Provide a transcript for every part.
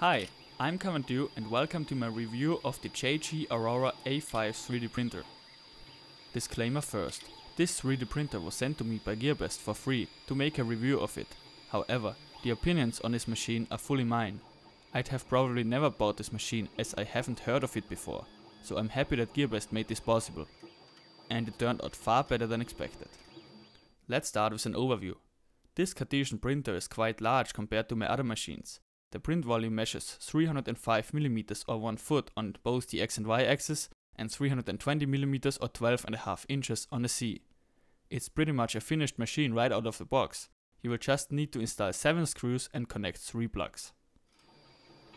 Hi, I'm Kamandu and welcome to my review of the JG Aurora A5 3D printer. Disclaimer first, this 3D printer was sent to me by GearBest for free to make a review of it. However, the opinions on this machine are fully mine. I'd have probably never bought this machine as I haven't heard of it before, so I'm happy that GearBest made this possible. And it turned out far better than expected. Let's start with an overview. This Cartesian printer is quite large compared to my other machines. The print volume measures 305mm or 1 foot on both the x and y axis and 320mm or 12.5 inches on the Z. It's pretty much a finished machine right out of the box. You will just need to install 7 screws and connect 3 plugs.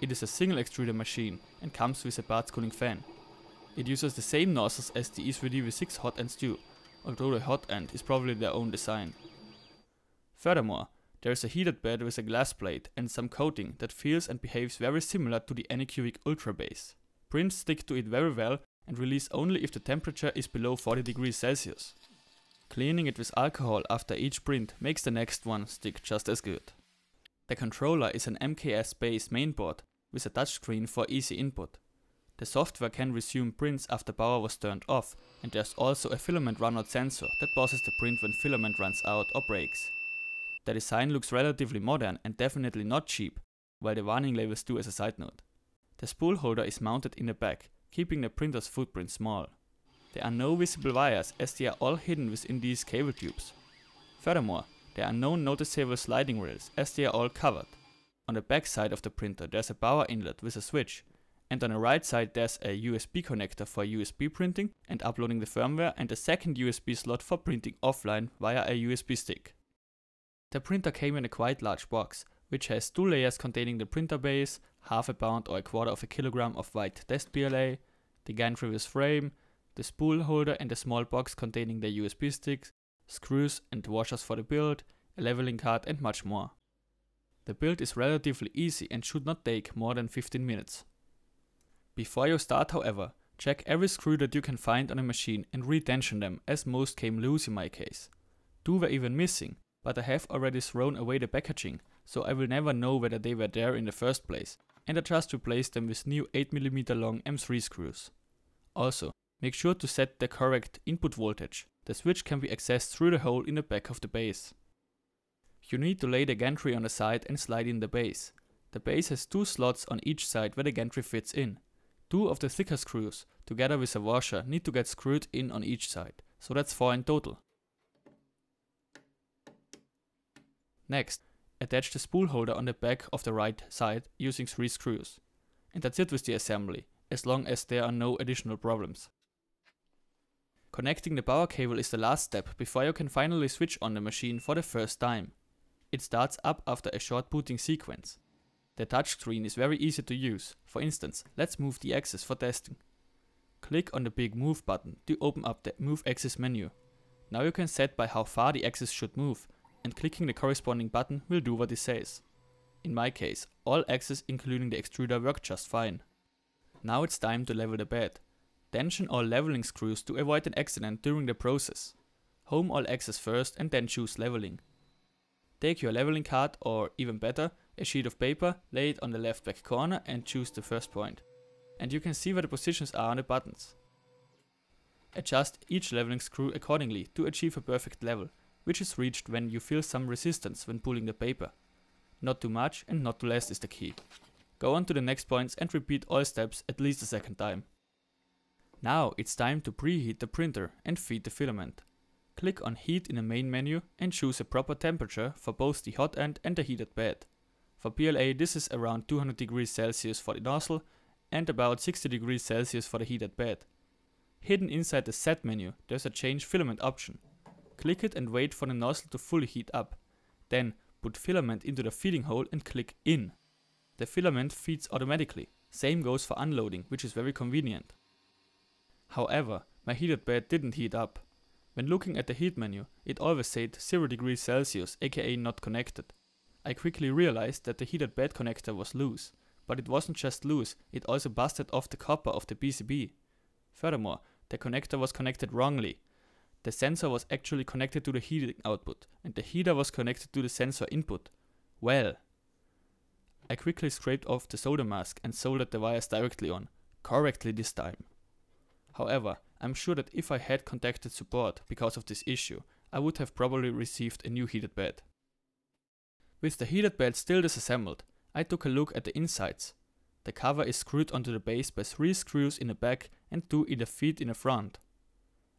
It is a single extruder machine and comes with a parts cooling fan. It uses the same nozzles as the E3D V6 hot end stew, although the hot end is probably their own design. Furthermore, there is a heated bed with a glass plate and some coating that feels and behaves very similar to the Anycubic Ultra base. Prints stick to it very well and release only if the temperature is below 40 degrees Celsius. Cleaning it with alcohol after each print makes the next one stick just as good. The controller is an MKS based mainboard with a touchscreen for easy input. The software can resume prints after power was turned off and there's also a filament runout sensor that pauses the print when filament runs out or breaks. The design looks relatively modern and definitely not cheap, while the warning labels do as a side note. The spool holder is mounted in the back, keeping the printer's footprint small. There are no visible wires as they are all hidden within these cable tubes. Furthermore, there are no noticeable sliding rails as they are all covered. On the back side of the printer there's a power inlet with a switch, and on the right side there's a USB connector for USB printing and uploading the firmware and a second USB slot for printing offline via a USB stick. The printer came in a quite large box, which has two layers containing the printer base, half a pound or a quarter of a kilogram of white test PLA, the gantry with frame, the spool holder and a small box containing the USB sticks, screws and washers for the build, a leveling card and much more. The build is relatively easy and should not take more than 15 minutes. Before you start however, check every screw that you can find on a machine and retension them as most came loose in my case. Two were even missing, but I have already thrown away the packaging, so I will never know whether they were there in the first place, and I just replaced them with new 8mm long M3 screws. Also, make sure to set the correct input voltage, the switch can be accessed through the hole in the back of the base. You need to lay the gantry on the side and slide in the base. The base has two slots on each side where the gantry fits in. Two of the thicker screws, together with a washer, need to get screwed in on each side, so that's 4 in total. Next, attach the spool holder on the back of the right side using 3 screws. And that's it with the assembly, as long as there are no additional problems. Connecting the power cable is the last step before you can finally switch on the machine for the first time. It starts up after a short booting sequence. The touchscreen is very easy to use, for instance, let's move the axis for testing. Click on the big move button to open up the move axis menu. Now you can set by how far the axis should move and clicking the corresponding button will do what it says. In my case, all axes including the extruder work just fine. Now it's time to level the bed. Tension all leveling screws to avoid an accident during the process. Home all axes first and then choose leveling. Take your leveling card or even better, a sheet of paper, lay it on the left back corner and choose the first point. And you can see where the positions are on the buttons. Adjust each leveling screw accordingly to achieve a perfect level which is reached when you feel some resistance when pulling the paper. Not too much and not too less is the key. Go on to the next points and repeat all steps at least a second time. Now it's time to preheat the printer and feed the filament. Click on heat in the main menu and choose a proper temperature for both the hot end and the heated bed. For PLA this is around 200 degrees Celsius for the nozzle and about 60 degrees Celsius for the heated bed. Hidden inside the set menu there's a change filament option. Click it and wait for the nozzle to fully heat up. Then put filament into the feeding hole and click in. The filament feeds automatically. Same goes for unloading, which is very convenient. However, my heated bed didn't heat up. When looking at the heat menu, it always said 0 degrees Celsius, aka not connected. I quickly realized that the heated bed connector was loose, but it wasn't just loose, it also busted off the copper of the PCB. Furthermore, the connector was connected wrongly, the sensor was actually connected to the heating output and the heater was connected to the sensor input. Well, I quickly scraped off the solder mask and soldered the wires directly on, correctly this time. However, I'm sure that if I had contacted support because of this issue, I would have probably received a new heated bed. With the heated bed still disassembled, I took a look at the insides. The cover is screwed onto the base by 3 screws in the back and 2 in the feet in the front.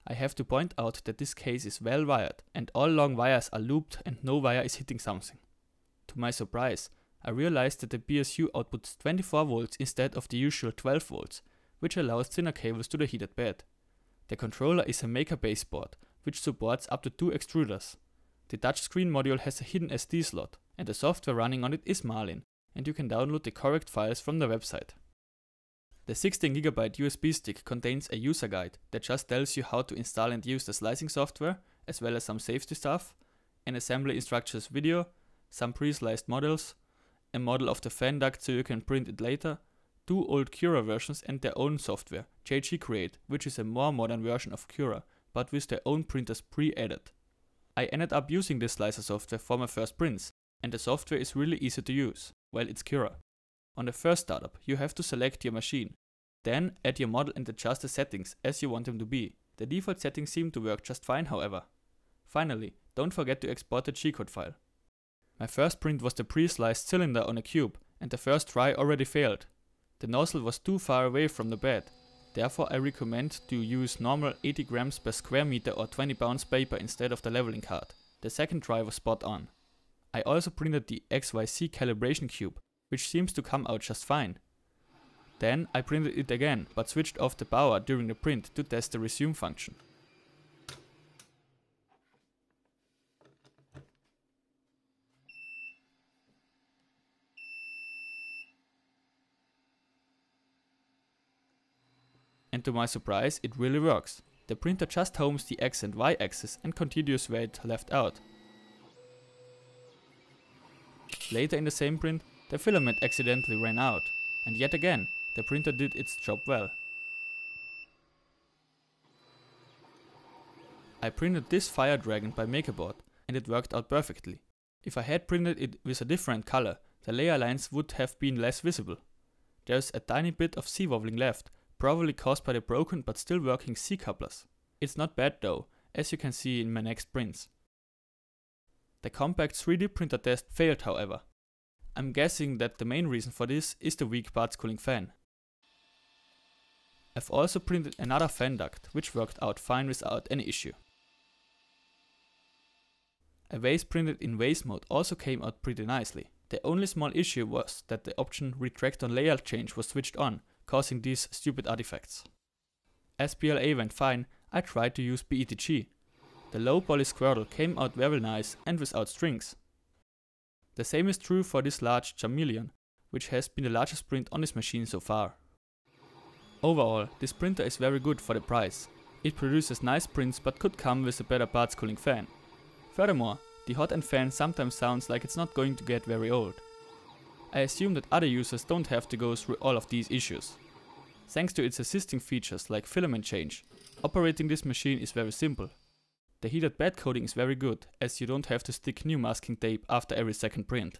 I have to point out that this case is well wired and all long wires are looped and no wire is hitting something. To my surprise, I realized that the PSU outputs 24 volts instead of the usual 12 volts, which allows thinner cables to the heated bed. The controller is a Maker base board, which supports up to two extruders. The touchscreen module has a hidden SD slot, and the software running on it is Marlin, and you can download the correct files from the website. The 16GB USB stick contains a user guide that just tells you how to install and use the slicing software, as well as some safety stuff, an assembly instructions video, some pre-sliced models, a model of the fan duct so you can print it later, two old Cura versions and their own software, JG Create, which is a more modern version of Cura, but with their own printers pre-added. I ended up using this slicer software for my first prints, and the software is really easy to use, well it's Cura. On the first startup, you have to select your machine, then add your model and adjust the settings as you want them to be. The default settings seem to work just fine however. Finally, don't forget to export the G-code file. My first print was the pre-sliced cylinder on a cube, and the first try already failed. The nozzle was too far away from the bed, Therefore I recommend to use normal 80 grams per square meter or 20 pounds paper instead of the leveling card. The second try was spot on. I also printed the XYZ calibration cube, which seems to come out just fine. Then I printed it again, but switched off the power during the print to test the resume function. and to my surprise it really works. The printer just homes the X and Y axis and continues where it left out. Later in the same print, the filament accidentally ran out, and yet again, the printer did its job well. I printed this Fire Dragon by MakerBot and it worked out perfectly. If I had printed it with a different color, the layer lines would have been less visible. There's a tiny bit of Z wobbling left, probably caused by the broken but still working Z-couplers. It's not bad though, as you can see in my next prints. The compact 3D printer test failed however. I'm guessing that the main reason for this is the weak parts cooling fan. I've also printed another fan duct, which worked out fine without any issue. A vase printed in vase mode also came out pretty nicely. The only small issue was that the option retract on layer change was switched on, causing these stupid artifacts. As PLA went fine, I tried to use PETG. The low poly Squirtle came out very nice and without strings. The same is true for this large Chameleon, which has been the largest print on this machine so far. Overall, this printer is very good for the price. It produces nice prints but could come with a better parts cooling fan. Furthermore, the hot end fan sometimes sounds like it's not going to get very old. I assume that other users don't have to go through all of these issues. Thanks to its assisting features like filament change, operating this machine is very simple. The heated bed coating is very good, as you don't have to stick new masking tape after every second print.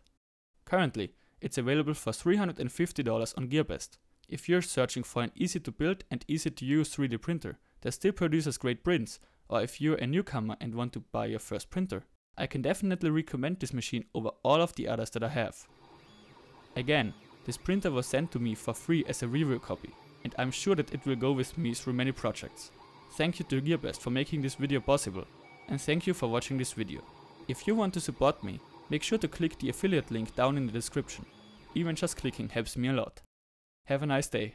Currently, it's available for $350 on GearBest. If you're searching for an easy to build and easy to use 3D printer that still produces great prints, or if you're a newcomer and want to buy your first printer, I can definitely recommend this machine over all of the others that I have. Again, this printer was sent to me for free as a review copy, and I'm sure that it will go with me through many projects. Thank you to GearBest for making this video possible, and thank you for watching this video. If you want to support me, make sure to click the affiliate link down in the description. Even just clicking helps me a lot. Have a nice day.